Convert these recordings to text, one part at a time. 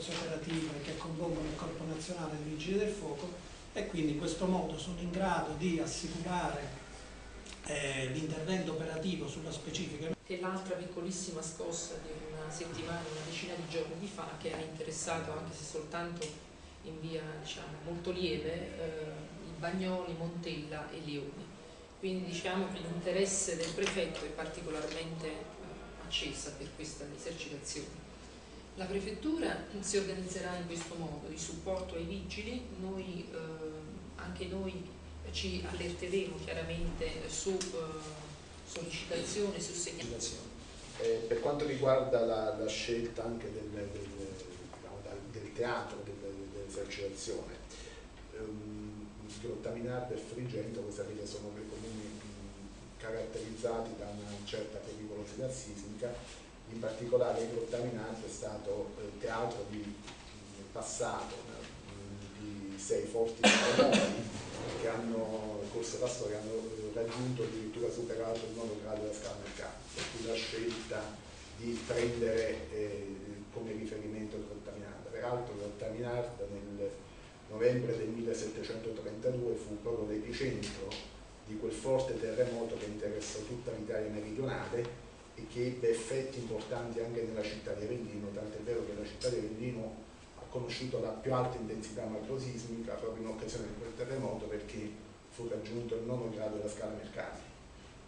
forze operative che compongono il Corpo Nazionale dei Vigili del Fuoco e quindi in questo modo sono in grado di assicurare eh, l'intervento operativo sulla specifica. Che l'altra piccolissima scossa di una settimana, una decina di giorni fa, che ha interessato, anche se soltanto in via diciamo, molto lieve, eh, i Bagnoli, Montella e Leoni. Quindi diciamo che l'interesse del prefetto è particolarmente eh, accesa per questa esercitazione. La prefettura si organizzerà in questo modo, di supporto ai vigili, noi, eh, anche noi ci allerteremo chiaramente su eh, sollecitazione, su segnalazione. Eh, per quanto riguarda la, la scelta anche del, del, diciamo, del teatro dell'esercitazione, ehm, Grottaminardo e Frigento, come sapete, sono due comuni caratterizzati da una certa pericolosità sismica, in particolare Grottaminardo è stato eh, teatro di passato di sei forti terremoti che hanno, nel corso della storia, hanno raggiunto addirittura superato il nono grado della scala mercato, per cui la scelta di prendere eh, come riferimento il contaminante. Peraltro il contaminante nel novembre del 1732 fu proprio l'epicentro di quel forte terremoto che interessò tutta l'Italia meridionale e che ebbe effetti importanti anche nella città di Avellino, tant'è vero che la città di Avellino conosciuto la più alta intensità macrosismica proprio in occasione di quel terremoto perché fu raggiunto il nono grado della scala Mercalli.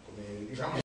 Come diciamo